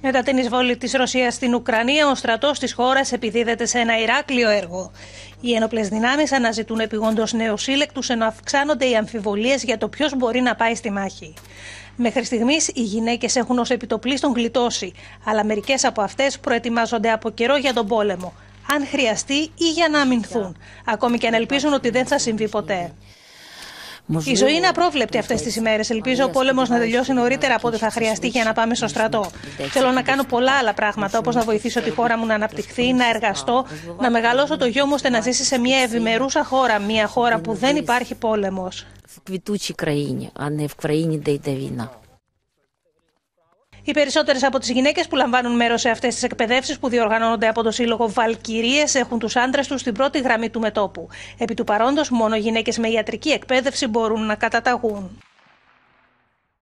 Μετά την εισβόλη της Ρωσίας στην Ουκρανία, ο στρατός της χώρας επιδίδεται σε ένα Ηράκλειο έργο. Οι ένοπλες δυνάμεις αναζητούν επιγόντως νέους σύλλεκτου, ενώ αυξάνονται οι αμφιβολίες για το ποιος μπορεί να πάει στη μάχη. Μέχρι στιγμής οι γυναίκες έχουν ως επιτοπλίστων γλιτώσει, αλλά μερικές από αυτές προετοιμάζονται από καιρό για τον πόλεμο, αν χρειαστεί ή για να αμυνθούν, ακόμη και αν ελπίζουν ότι δεν θα συμβεί ποτέ. Η ζωή είναι απρόβλεπτη αυτές τις ημέρες. Ελπίζω ο πόλεμος να τελειώσει νωρίτερα από ό,τι θα χρειαστεί για να πάμε στο στρατό. Θέλω να κάνω πολλά άλλα πράγματα, όπως να βοηθήσω τη χώρα μου να αναπτυχθεί, να εργαστώ, να μεγαλώσω το γιο μου ώστε να ζήσει σε μια ευημερούσα χώρα, μια χώρα που δεν υπάρχει πόλεμος. Οι περισσότερες από τις γυναίκες που λαμβάνουν μέρος σε αυτές τις εκπαιδεύσεις που διοργανώνονται από το Σύλλογο Βαλκυρίες έχουν τους άντρες τους στην πρώτη γραμμή του μετόπου. Επί του παρόντος, μόνο γυναίκες με ιατρική εκπαίδευση μπορούν να καταταγούν.